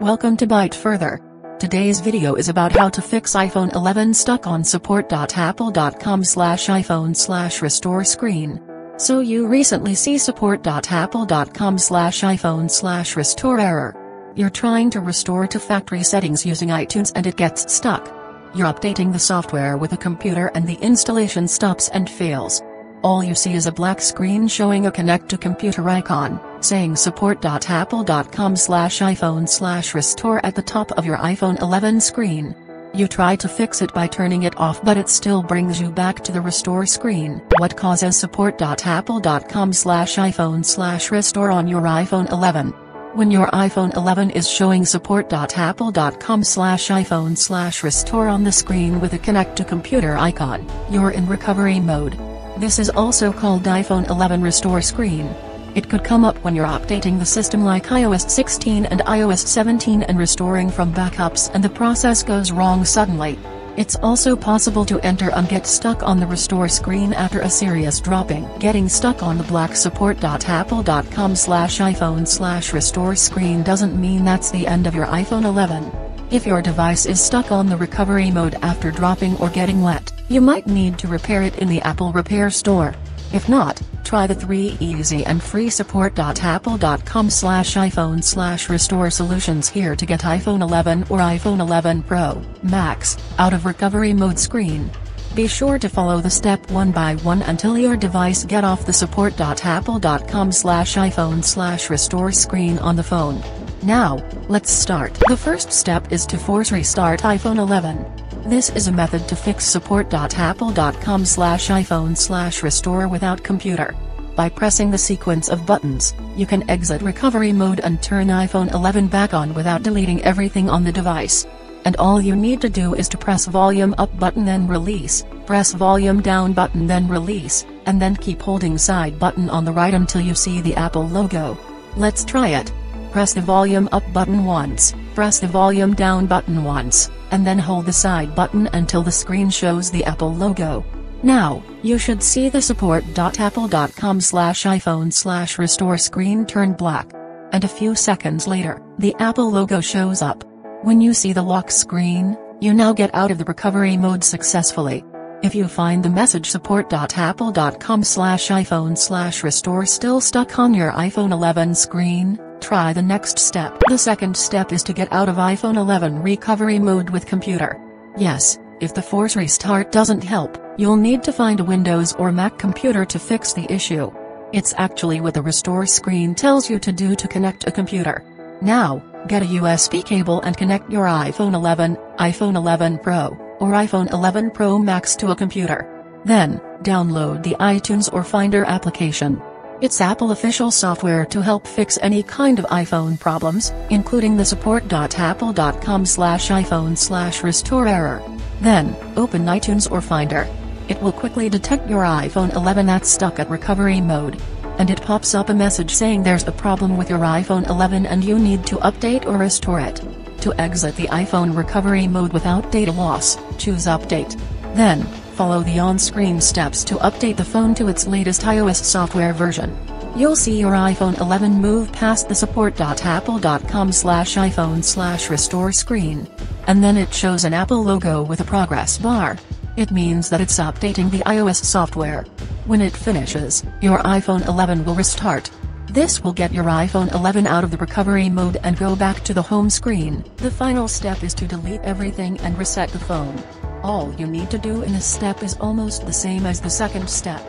Welcome to Byte Further. Today's video is about how to fix iPhone 11 stuck on support.apple.com slash iPhone slash restore screen. So you recently see support.apple.com slash iPhone slash restore error. You're trying to restore to factory settings using iTunes and it gets stuck. You're updating the software with a computer and the installation stops and fails. All you see is a black screen showing a connect to computer icon, saying support.apple.com slash iPhone slash restore at the top of your iPhone 11 screen. You try to fix it by turning it off but it still brings you back to the restore screen. What causes support.apple.com slash iPhone slash restore on your iPhone 11? When your iPhone 11 is showing support.apple.com slash iPhone slash restore on the screen with a connect to computer icon, you're in recovery mode. This is also called iPhone 11 Restore Screen. It could come up when you're updating the system like iOS 16 and iOS 17 and restoring from backups and the process goes wrong suddenly. It's also possible to enter and get stuck on the restore screen after a serious dropping. Getting stuck on the black support.apple.com slash iPhone slash restore screen doesn't mean that's the end of your iPhone 11. If your device is stuck on the recovery mode after dropping or getting wet, you might need to repair it in the Apple Repair Store. If not, try the 3 easy and free support.apple.com slash iPhone slash restore solutions here to get iPhone 11 or iPhone 11 Pro, Max, out of recovery mode screen. Be sure to follow the step one by one until your device get off the support.apple.com slash iPhone slash restore screen on the phone. Now, let's start. The first step is to force restart iPhone 11. This is a method to fix support.apple.com slash iPhone slash restore without computer. By pressing the sequence of buttons, you can exit recovery mode and turn iPhone 11 back on without deleting everything on the device. And all you need to do is to press volume up button then release, press volume down button then release, and then keep holding side button on the right until you see the Apple logo. Let's try it. Press the volume up button once, press the volume down button once, and then hold the side button until the screen shows the Apple logo. Now, you should see the support.apple.com slash iPhone slash restore screen turn black. And a few seconds later, the Apple logo shows up. When you see the lock screen, you now get out of the recovery mode successfully. If you find the message support.apple.com slash iPhone slash restore still stuck on your iPhone 11 screen, Try the next step. The second step is to get out of iPhone 11 recovery mode with computer. Yes, if the force restart doesn't help, you'll need to find a Windows or Mac computer to fix the issue. It's actually what the restore screen tells you to do to connect a computer. Now, get a USB cable and connect your iPhone 11, iPhone 11 Pro, or iPhone 11 Pro Max to a computer. Then, download the iTunes or Finder application. It's Apple official software to help fix any kind of iPhone problems, including the support.apple.com slash iPhone slash restore error. Then, open iTunes or Finder. It will quickly detect your iPhone 11 that's stuck at recovery mode. And it pops up a message saying there's a problem with your iPhone 11 and you need to update or restore it. To exit the iPhone recovery mode without data loss, choose Update. Then, follow the on-screen steps to update the phone to its latest iOS software version. You'll see your iPhone 11 move past the support.apple.com slash iPhone slash restore screen. And then it shows an Apple logo with a progress bar. It means that it's updating the iOS software. When it finishes, your iPhone 11 will restart. This will get your iPhone 11 out of the recovery mode and go back to the home screen. The final step is to delete everything and reset the phone. All you need to do in this step is almost the same as the second step.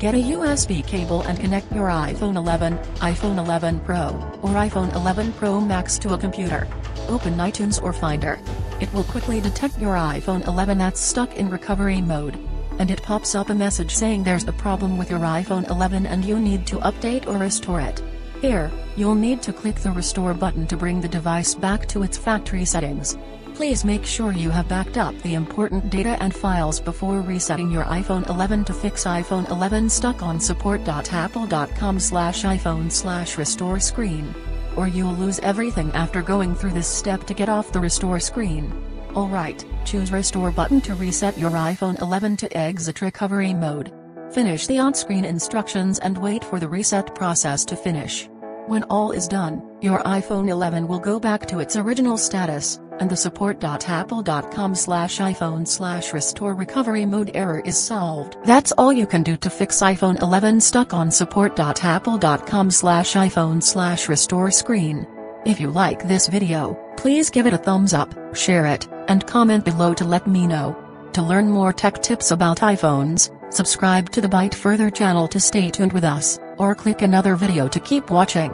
Get a USB cable and connect your iPhone 11, iPhone 11 Pro, or iPhone 11 Pro Max to a computer. Open iTunes or Finder. It will quickly detect your iPhone 11 that's stuck in recovery mode. And it pops up a message saying there's a problem with your iPhone 11 and you need to update or restore it. Here, you'll need to click the restore button to bring the device back to its factory settings. Please make sure you have backed up the important data and files before resetting your iPhone 11 to fix iPhone 11 stuck on support.apple.com slash iPhone slash restore screen. Or you'll lose everything after going through this step to get off the restore screen. Alright, choose restore button to reset your iPhone 11 to exit recovery mode. Finish the on-screen instructions and wait for the reset process to finish. When all is done, your iPhone 11 will go back to its original status, and the support.apple.com slash iPhone slash restore recovery mode error is solved. That's all you can do to fix iPhone 11 stuck on support.apple.com slash iPhone slash restore screen. If you like this video, please give it a thumbs up, share it, and comment below to let me know. To learn more tech tips about iPhones, subscribe to the Byte Further channel to stay tuned with us, or click another video to keep watching.